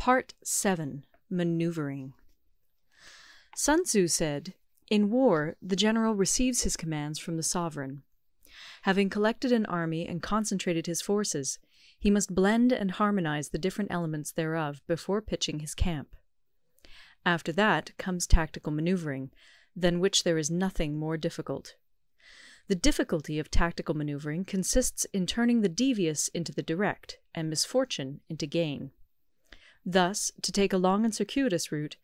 Part 7 Maneuvering Sun Tzu said, In war, the general receives his commands from the sovereign. Having collected an army and concentrated his forces, he must blend and harmonize the different elements thereof before pitching his camp. After that comes tactical maneuvering, than which there is nothing more difficult. The difficulty of tactical maneuvering consists in turning the devious into the direct, and misfortune into gain. Thus, to take a long and circuitous route,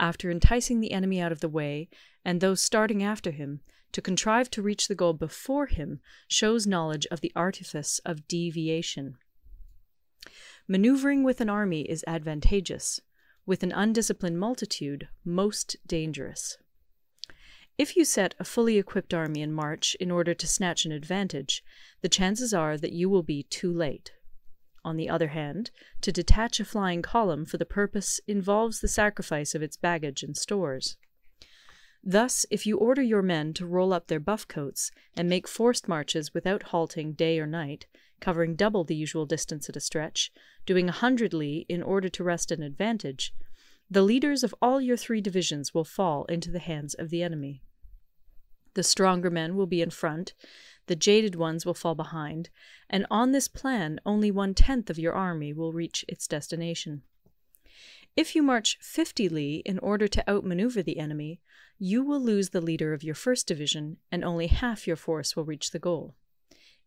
after enticing the enemy out of the way, and those starting after him, to contrive to reach the goal before him, shows knowledge of the artifice of deviation. Manoeuvring with an army is advantageous; with an undisciplined multitude, most dangerous. If you set a fully equipped army in march in order to snatch an advantage, the chances are that you will be too late. On the other hand, to detach a flying column for the purpose involves the sacrifice of its baggage and stores. Thus, if you order your men to roll up their buff coats, and make forced marches without halting day or night, covering double the usual distance at a stretch, doing a hundred li in order to wrest an advantage, the leaders of all your three divisions will fall into the hands of the enemy. The stronger men will be in front, the jaded ones will fall behind, and on this plan only one tenth of your army will reach its destination. If you march fifty li in order to outmanoeuvre the enemy, you will lose the leader of your first division, and only half your force will reach the goal.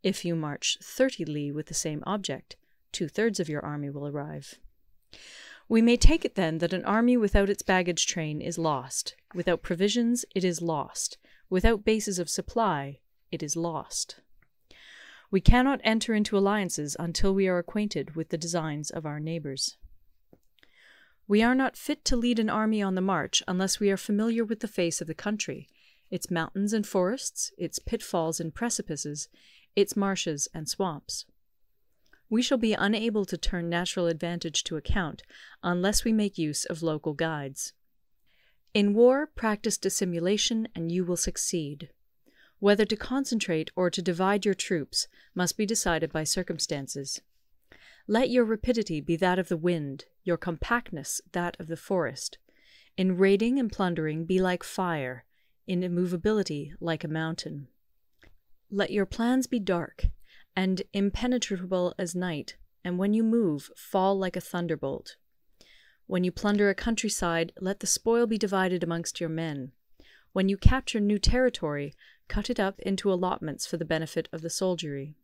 If you march thirty li with the same object, two thirds of your army will arrive. We may take it then that an army without its baggage train is lost; without provisions, it is lost; without bases of supply, it is lost. We cannot enter into alliances until we are acquainted with the designs of our neighbours. We are not fit to lead an army on the march unless we are familiar with the face of the country, its mountains and forests, its pitfalls and precipices, its marshes and swamps. We shall be unable to turn natural advantage to account unless we make use of local guides. In war practise dissimulation and you will succeed. Whether to concentrate or to divide your troops must be decided by circumstances. Let your rapidity be that of the wind, your compactness that of the forest. In raiding and plundering be like fire, in immovability like a mountain. Let your plans be dark, and impenetrable as night, and when you move, fall like a thunderbolt. When you plunder a countryside, let the spoil be divided amongst your men. When you capture new territory, cut it up into allotments for the benefit of the soldiery.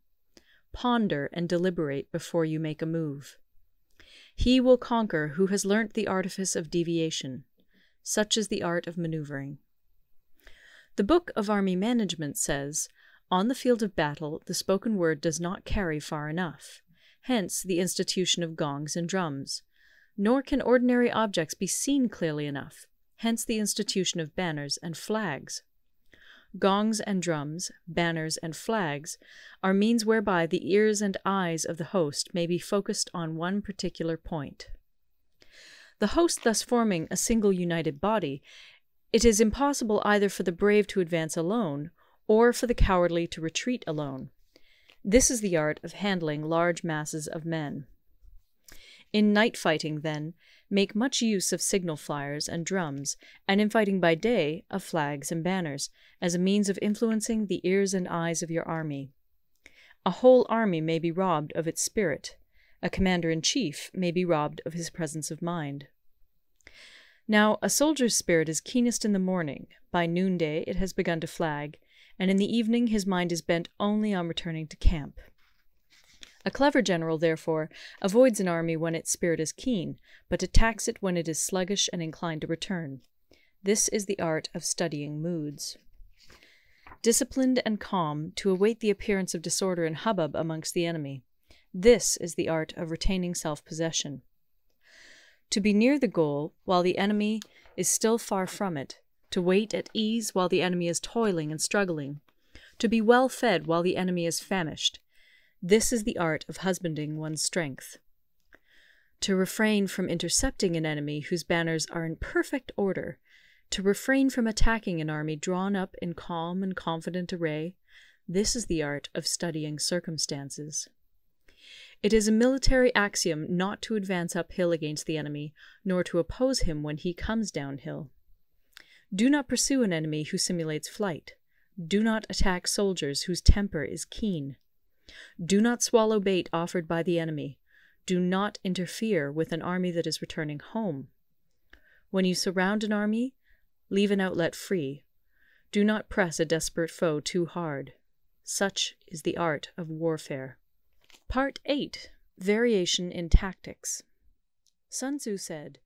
Ponder and deliberate before you make a move. He will conquer who has learnt the artifice of deviation. Such is the art of manoeuvring. The Book of Army Management says, On the field of battle the spoken word does not carry far enough; hence the institution of gongs and drums; nor can ordinary objects be seen clearly enough; hence the institution of banners and flags. Gongs and drums, banners and flags, are means whereby the ears and eyes of the host may be focused on one particular point. The host thus forming a single united body, it is impossible either for the brave to advance alone, or for the cowardly to retreat alone. This is the art of handling large masses of men. In night fighting, then, make much use of signal fires and drums, and in fighting by day, of flags and banners, as a means of influencing the ears and eyes of your army. A whole army may be robbed of its spirit; a commander in chief may be robbed of his presence of mind. Now a soldier's spirit is keenest in the morning; by noonday it has begun to flag, and in the evening his mind is bent only on returning to camp. A clever general, therefore, avoids an army when its spirit is keen, but attacks it when it is sluggish and inclined to return. This is the art of studying moods. Disciplined and calm, to await the appearance of disorder and hubbub amongst the enemy. This is the art of retaining self possession. To be near the goal while the enemy is still far from it; to wait at ease while the enemy is toiling and struggling; to be well fed while the enemy is famished. This is the art of husbanding one's strength. To refrain from intercepting an enemy whose banners are in perfect order; to refrain from attacking an army drawn up in calm and confident array this is the art of studying circumstances. It is a military axiom not to advance uphill against the enemy, nor to oppose him when he comes downhill. Do not pursue an enemy who simulates flight. Do not attack soldiers whose temper is keen. Do not swallow bait offered by the enemy. Do not interfere with an army that is returning home. When you surround an army, leave an outlet free. Do not press a desperate foe too hard. Such is the art of warfare. Part 8 Variation in Tactics Sun Tzu said,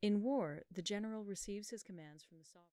In war, the general receives his commands from the sovereign.